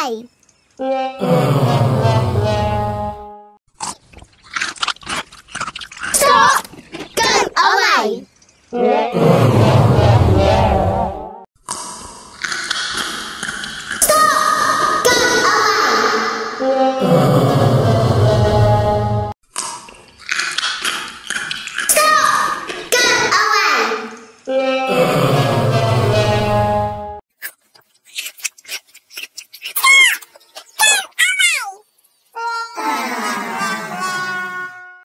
play. Stop! Go away!